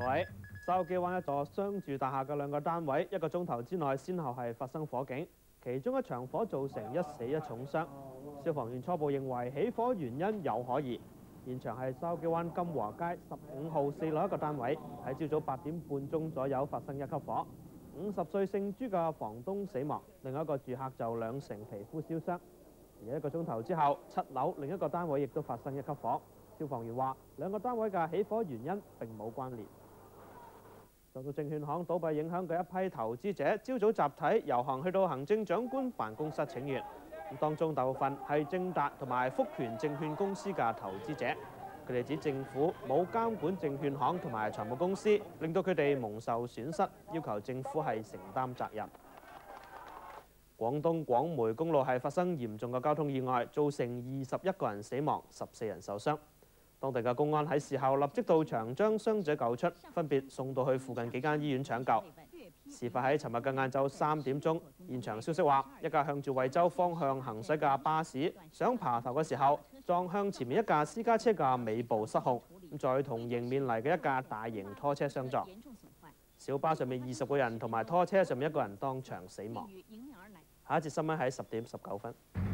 各位，筲箕灣一座商住大廈嘅兩個單位，一個鐘頭之內，先後係發生火警，其中一場火造成一死一重傷。消防員初步認為起火原因有可疑。現場係筲箕灣金華街十五號四樓一個單位，喺朝早八點半鐘左右發生一級火，五十歲姓朱嘅房東死亡，另一個住客就兩成皮膚燒傷。而一個鐘頭之後，七樓另一個單位亦都發生一級火。消防員話，兩個單位嘅起火原因並冇關聯。受到證券行倒閉影響嘅一批投資者，朝早集體遊行去到行政長官辦公室請願。當中大部分係正達同埋福權證券公司嘅投資者，佢哋指政府冇監管證券行同埋財務公司，令到佢哋蒙受損失，要求政府係承擔責任。廣東廣梅公路係發生嚴重嘅交通意外，造成二十一個人死亡，十四人受傷。當地嘅公安喺事後立即到場將傷者救出，分別送到去附近幾間醫院搶救。事發喺尋日嘅晏晝三點鐘，現場消息話，一架向住惠州方向行駛嘅巴士想爬頭嘅時候，撞向前面一架私家車嘅尾部失控，再同迎面嚟嘅一架大型拖車相撞。小巴上面二十個人同埋拖車上面一個人當場死亡。下一節新聞喺十點十九分。